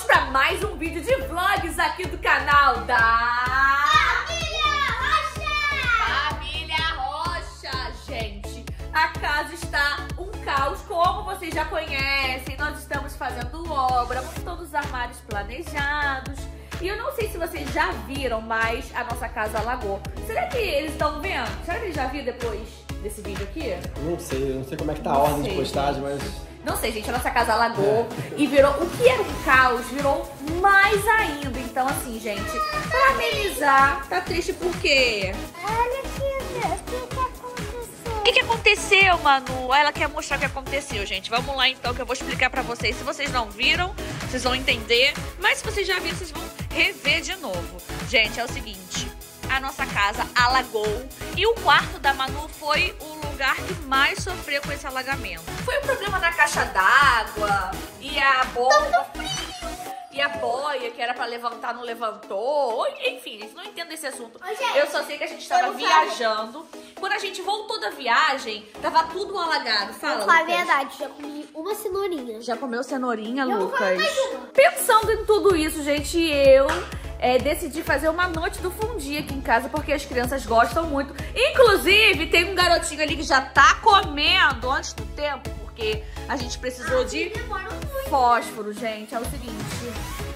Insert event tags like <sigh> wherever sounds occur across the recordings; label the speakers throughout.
Speaker 1: vamos para mais um vídeo de vlogs aqui do canal da... Família Rocha! Gente, a casa está um caos, como vocês já conhecem. Nós estamos fazendo obra, com todos os armários planejados. E eu não sei se vocês já viram, mas a nossa casa alagou. Será que eles estão vendo? Será que eles já viram depois desse vídeo aqui?
Speaker 2: Não sei, eu não sei como é que tá a
Speaker 1: Não
Speaker 2: ordem
Speaker 1: sei,
Speaker 2: de postagem, mas.
Speaker 1: Não sei, gente, a nossa casa alagou e virou. O que era um caos virou mais ainda. Então, assim, gente, pra amenizar, tá triste por quê?
Speaker 3: Olha aqui, o que que aconteceu?
Speaker 1: O que, que aconteceu, Manu? Ela quer mostrar o que aconteceu, gente. Vamos lá então, que eu vou explicar pra vocês. Se vocês não viram, vocês vão entender. Mas se vocês já viram, vocês vão rever de novo. Gente, é o seguinte: a nossa casa alagou e o quarto da Manu foi o lugar que mais sofreu com esse alagamento. Foi o problema da caixa d'água e a bomba. E a boia que era pra levantar não levantou. Enfim, gente, não entendo esse assunto.
Speaker 3: Gente,
Speaker 1: Eu só sei que a gente tava
Speaker 3: eu vou
Speaker 1: viajando. Quando a gente voltou da viagem, tava tudo alagado. Fala,
Speaker 3: Vou falar a verdade, já comi uma cenourinha.
Speaker 1: Já comeu cenourinha,
Speaker 3: Eu
Speaker 1: Lucas? Pensando em tudo isso, gente, eu é, decidi fazer uma noite do fundi aqui em casa, porque as crianças gostam muito. Inclusive, tem um garotinho ali que já tá comendo antes do tempo, porque a gente precisou de
Speaker 3: Demora muito.
Speaker 1: fósforo, gente. É o seguinte,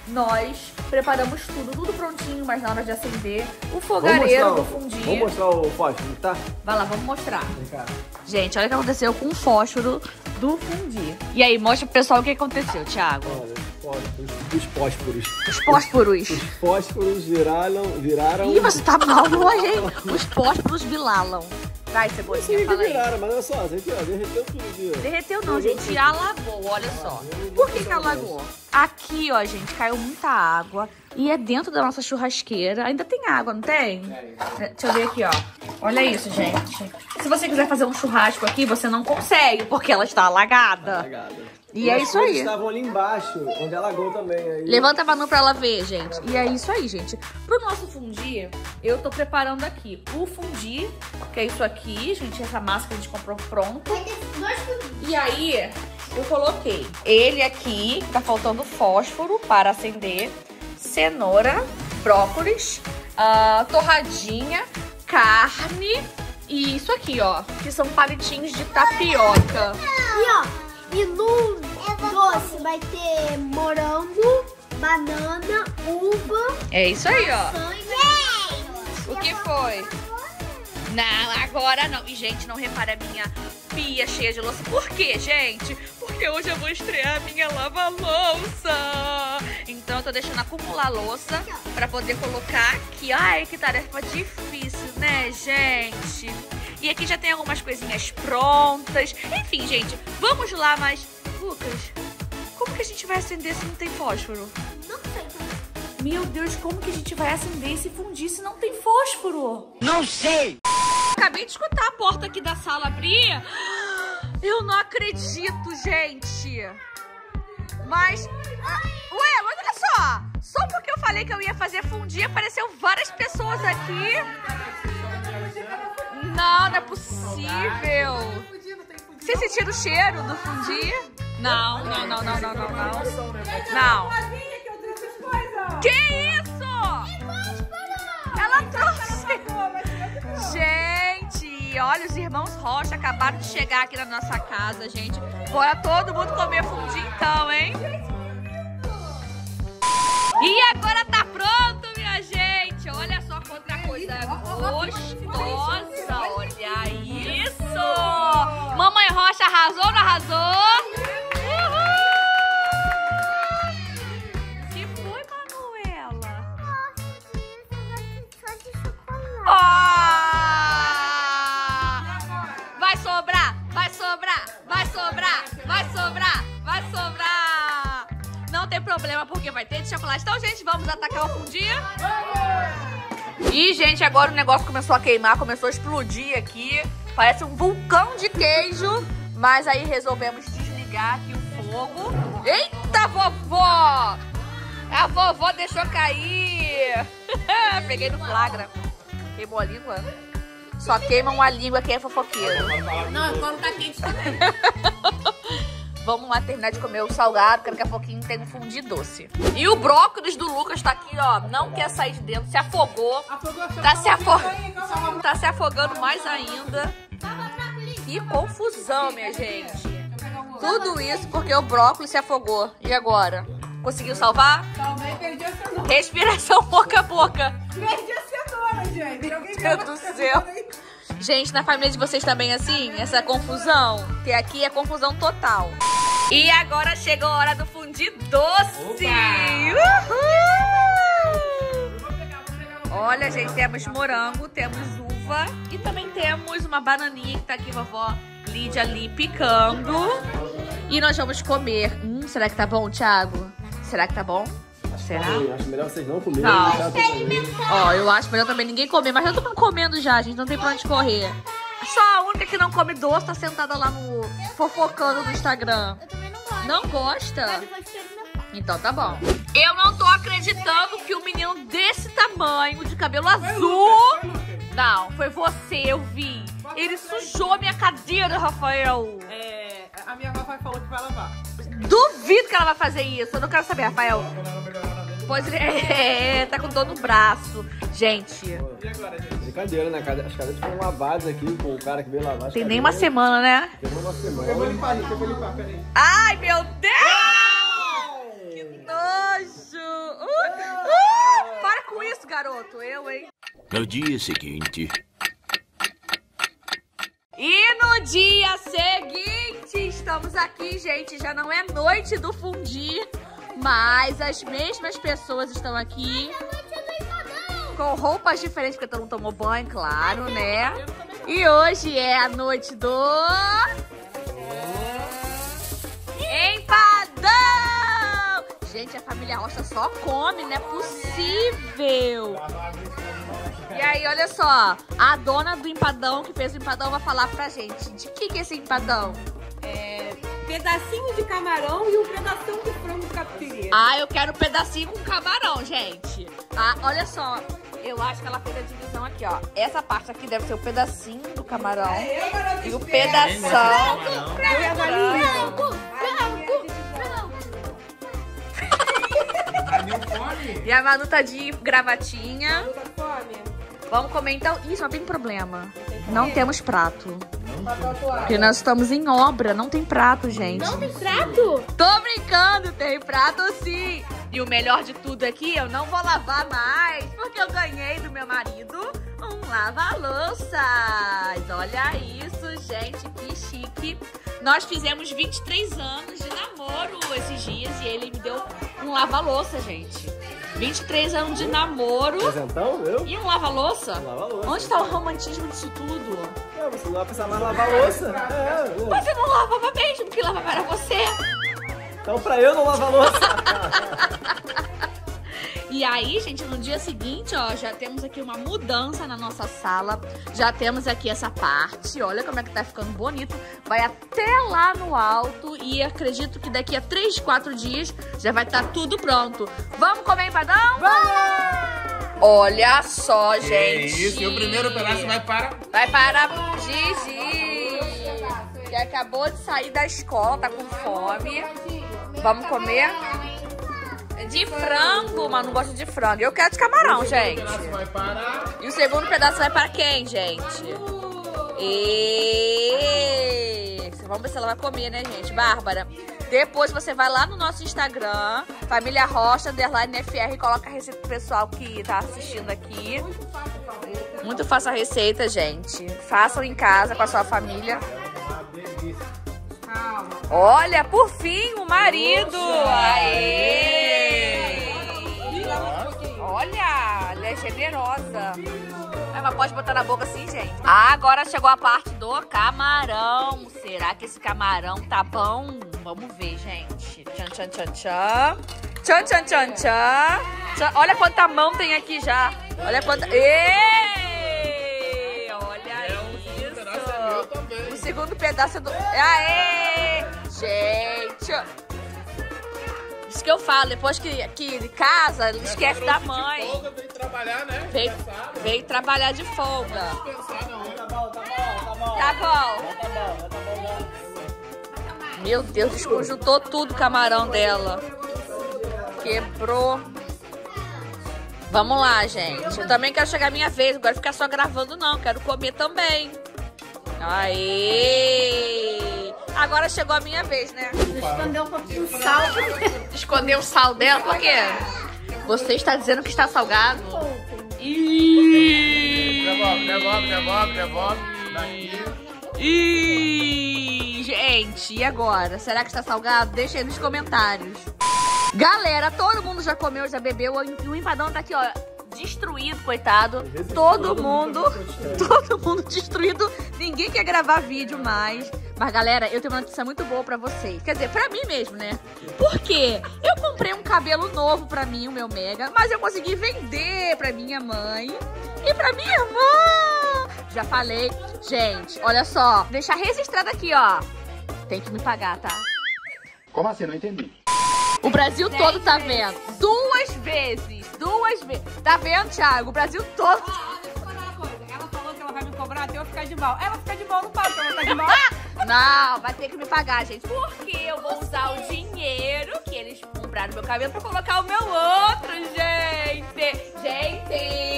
Speaker 1: nós preparamos tudo, tudo prontinho, mas na hora de acender, o fogareiro do fundi.
Speaker 2: Vamos mostrar o fósforo, tá?
Speaker 1: Vai lá, vamos mostrar.
Speaker 2: Vem cá.
Speaker 1: Gente, olha o que aconteceu com o fósforo do fundi. E aí, mostra pro pessoal o que aconteceu, Thiago.
Speaker 2: Olha, os, os fósforos.
Speaker 1: Os fósforos.
Speaker 2: Os fósforos viraram. viraram.
Speaker 1: Ih, você tá mal hoje, hein? <laughs> Os fósforos vilalam. Vai, Cebolinha,
Speaker 2: que
Speaker 1: fala aí.
Speaker 2: viraram, mas olha só, aqui, ó, derreteu tudo aqui.
Speaker 1: Derreteu não, gente. Alagou, olha só. Por que que alagou? Aqui, ó, gente, caiu muita água. E é dentro da nossa churrasqueira. Ainda tem água, não tem? É, Deixa eu ver aqui, ó. Olha isso, gente. Se você quiser fazer um churrasco aqui, você não consegue, porque ela está alagada.
Speaker 2: Alagada.
Speaker 1: E é
Speaker 2: as
Speaker 1: isso aí.
Speaker 2: estavam ali embaixo, onde alagou também. Aí...
Speaker 1: Levanta a Manu pra ela ver, gente. E é isso aí, gente. Pro nosso fundi, eu tô preparando aqui o fundi, que é isso aqui, gente. Essa massa que a gente comprou pronto.
Speaker 3: Vai ter dois cubinhos.
Speaker 1: E aí, eu coloquei ele aqui, tá faltando fósforo para acender, cenoura, brócolis, ah, torradinha, carne e isso aqui, ó, que são palitinhos de tapioca.
Speaker 3: E ó, e no doce vai ter morango, banana, uva,
Speaker 1: É isso aí, ó. O que foi? Não, agora não. E, gente, não repara a minha pia cheia de louça. Por quê, gente? Porque hoje eu vou estrear a minha lava-louça. Então, eu tô deixando acumular louça pra poder colocar aqui. Ai, que tarefa difícil, né, gente? E aqui já tem algumas coisinhas prontas. Enfim, gente, vamos lá, mas... Lucas, como que a gente vai acender se não tem fósforo?
Speaker 3: Não sei.
Speaker 1: Meu Deus, como que a gente vai acender esse fundir se não tem fósforo?
Speaker 4: Não sei!
Speaker 1: Acabei de escutar a porta aqui da sala abrir. Eu não acredito, gente. Mas. ah, Ué, mas olha só. Só porque eu falei que eu ia fazer fundir, apareceu várias pessoas aqui. Não, não é possível. Vocês sentiram o cheiro do fundir? Não, não, não, não, não, não, não. Não. Que isso? Ela trouxe. Gente, olha, os irmãos Rocha acabaram de chegar aqui na nossa casa, gente. Bora todo mundo comer fundi então, hein? E agora tá pronto, coisa gostosa. Olha isso. Mamãe Rocha arrasou, não arrasou? Uhul! Que foi, Manuela? Ah! Vai sobrar, vai sobrar, vai sobrar, vai sobrar, vai sobrar. Não tem problema porque vai ter de chocolate. Então, gente, vamos atacar o fundi? E, gente, agora o negócio começou a queimar, começou a explodir aqui. Parece um vulcão de queijo. Mas aí resolvemos desligar aqui o fogo. Eita, vovó! A vovó deixou cair. <laughs> Peguei no flagra. Queimou a língua? Só queimam a língua quem é fofoqueiro.
Speaker 5: Não, quando tá quente também. <laughs>
Speaker 1: Vamos lá terminar de comer o salgado, porque daqui a pouquinho tem um fundi doce. E o brócolis do Lucas tá aqui, ó. Não quer sair de dentro, se afogou. Tá se, afo... tá se afogando mais ainda. Que confusão, minha gente. Tudo isso porque o brócolis se afogou. E agora? Conseguiu salvar?
Speaker 4: Salvei, perdi a cenoura.
Speaker 1: Respiração <laughs> boca a boca.
Speaker 4: Perdi a cenoura, gente.
Speaker 1: Meu Deus do céu. Gente, na família de vocês também é assim? Essa confusão? Que aqui é confusão total. E agora chegou a hora do fundi doce. Uhul! Olha, gente, temos morango, temos uva e também temos uma bananinha que tá aqui, vovó Lídia ali picando. E nós vamos comer. Hum, será que tá bom, Thiago? Será que tá bom? Será?
Speaker 2: Sim, acho melhor vocês não comerem.
Speaker 1: Não. Ó, eu acho melhor também ninguém comer, mas já tô comendo já, gente, não tem pra onde correr. Só a única que não come doce tá sentada lá no. fofocando no Instagram.
Speaker 3: Eu também não gosto.
Speaker 1: Não gosta? Então tá bom. Eu não tô acreditando que um menino desse tamanho, de cabelo azul. Não, foi você, eu vi. Ele sujou minha cadeira, Rafael.
Speaker 4: É, a minha avó falou que vai lavar.
Speaker 1: Duvido que ela vai fazer isso. Eu não quero saber, Rafael. Pois ele é, <laughs> tá com dor no braço. Gente,
Speaker 4: E agora, gente?
Speaker 2: Brincadeira, né? As cadeiras foram lavadas aqui com o cara que veio lavar. as
Speaker 1: tem nem uma semana, né?
Speaker 2: Tem uma
Speaker 4: Eu vou
Speaker 2: semana.
Speaker 4: limpar, gente. Eu vou limpar, peraí.
Speaker 1: Ai, meu Deus! Que nojo! Uh, uh, para com isso, garoto. Eu, hein?
Speaker 5: No dia seguinte.
Speaker 1: E no dia seguinte, estamos aqui, gente. Já não é noite do fundir, mas as mesmas pessoas estão aqui com roupas diferentes, porque todo mundo tomou banho, claro, né? E hoje é a noite do. Empadão! Gente, a família Rocha só come, não é possível! E aí, olha só, a dona do empadão que fez o empadão vai falar pra gente de que que é esse empadão?
Speaker 4: É, pedacinho de camarão e um pedação de frango
Speaker 1: Ah, eu quero um pedacinho com camarão, gente. Ah, olha só, eu acho que ela fez a divisão aqui, ó. Essa parte aqui deve ser o pedacinho do camarão
Speaker 4: Eu, garoto,
Speaker 1: e o pedação.
Speaker 3: Branco, branco, branco.
Speaker 1: E a Manu tá de gravatinha.
Speaker 4: Tá com fome?
Speaker 1: Vamos comer então. Isso, não tem problema. Não temos prato. Porque nós estamos em obra, não tem prato, gente.
Speaker 3: Não tem prato?
Speaker 1: Tô brincando, tem prato sim. E o melhor de tudo aqui, eu não vou lavar mais, porque eu ganhei do meu marido um lava-louças. Olha isso, gente, que chique. Nós fizemos 23 anos de namoro esses dias e ele me deu um lava-louça, gente. 23 anos de namoro
Speaker 2: Presentão, eu?
Speaker 1: e um lava-louça?
Speaker 2: Lava-louça.
Speaker 1: Onde tá o romantismo disso tudo?
Speaker 2: É, você não vai precisar mais lavar louça. É, é.
Speaker 1: Você não lavava mesmo, que lavava era você.
Speaker 2: Então pra eu não lavar louça. <laughs>
Speaker 1: E aí, gente, no dia seguinte, ó, já temos aqui uma mudança na nossa sala. Já temos aqui essa parte. Olha como é que tá ficando bonito. Vai até lá no alto. E acredito que daqui a 3, 4 dias já vai estar tudo pronto. Vamos comer empadão? Vamos! Olha só, gente.
Speaker 6: Isso, e o primeiro pedaço vai para.
Speaker 1: Vai para Gigi. Que acabou de sair da escola, tá com fome. Vamos comer? De frango, mas não gosto de frango. Eu quero de camarão, gente.
Speaker 6: Para.
Speaker 1: E o segundo pedaço vai para quem, gente? E... Vamos ver se ela vai comer, né, gente? Bárbara. Depois você vai lá no nosso Instagram, Família Rocha, underline FR, e coloca a receita pro pessoal que tá assistindo aqui. Muito fácil a receita, gente. Façam em casa com a sua família. Olha, por fim, o marido! Aê! Pode botar na boca assim, gente. Ah, agora chegou a parte do camarão. Será que esse camarão tá bom? Vamos ver, gente. Tchan, tchan, tchan, tchan. Tchan, tchan, tchan, tchan. Tchan. Olha quanta mão tem aqui já. Olha quanta... Ê! Olha isso. O segundo pedaço é do... Aê! Gente! Isso que eu falo, depois que, que casa, ele esquece da mãe.
Speaker 6: Folga, vem trabalhar, né?
Speaker 1: Veio, veio trabalhar de folga.
Speaker 6: cansado, né?
Speaker 2: Tá bom, tá bom, tá bom.
Speaker 1: Tá bom.
Speaker 2: Tá bom, tá bom.
Speaker 1: Meu Deus, desconjuntou tudo o camarão dela. Quebrou. Vamos lá, gente. Eu também quero chegar a minha vez. Não quero ficar só gravando, não. Quero comer também. Aê! Agora chegou a minha vez, né?
Speaker 3: Escondeu um pouquinho de sal.
Speaker 1: Escondeu o sal dela, por quê? Você está dizendo que está salgado? Ih!
Speaker 6: Devolve, devolve, devolve, devolve. Daqui.
Speaker 1: Ih, gente, e agora? Será que está salgado? Deixa aí nos comentários. Galera, todo mundo já comeu, já bebeu. E o empadão tá aqui, ó, destruído, coitado. Todo mundo, <laughs> todo mundo destruído. Ninguém quer gravar vídeo mais. Mas, galera, eu tenho uma notícia muito boa pra vocês. Quer dizer, pra mim mesmo, né? Por quê? Eu comprei um cabelo novo pra mim, o meu Mega, mas eu consegui vender pra minha mãe e pra minha irmã. Já falei. Gente, olha só. Deixar registrado aqui, ó. Tem que me pagar, tá?
Speaker 5: Como assim? Não entendi.
Speaker 1: O Brasil todo tá vendo. Duas vezes. Duas vezes. Tá vendo, Thiago? O Brasil todo.
Speaker 4: Ah, deixa eu falar uma coisa. Ela falou que ela vai me cobrar até eu ficar de mal. Ela fica de mal, não paga, ela ficar de mal. <laughs>
Speaker 1: Não, vai ter que me pagar, gente. Porque eu vou usar o dinheiro que eles compraram no meu cabelo pra colocar o meu outro, gente. Gente.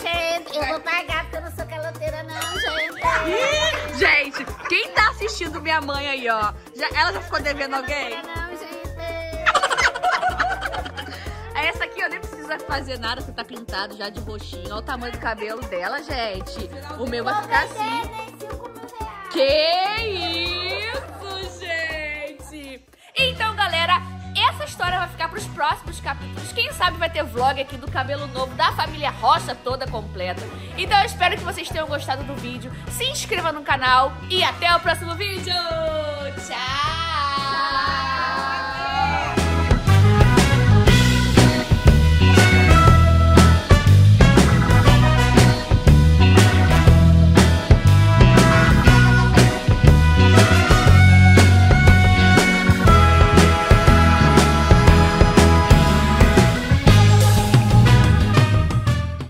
Speaker 3: Gente, eu vou pagar porque eu não sou caloteira, não, gente.
Speaker 1: Gente, quem tá assistindo minha mãe aí, ó? Já, ela já ficou devendo alguém?
Speaker 3: Não, gente. <laughs>
Speaker 1: Essa aqui eu nem precisa fazer nada, você tá pintado já de roxinho. Olha o tamanho do cabelo dela, gente. O meu vai ficar assim. Que isso, gente! Então, galera, essa história vai ficar pros próximos capítulos. Quem sabe vai ter vlog aqui do cabelo novo da família Rocha toda completa. Então, eu espero que vocês tenham gostado do vídeo. Se inscreva no canal e até o próximo vídeo. Tchau!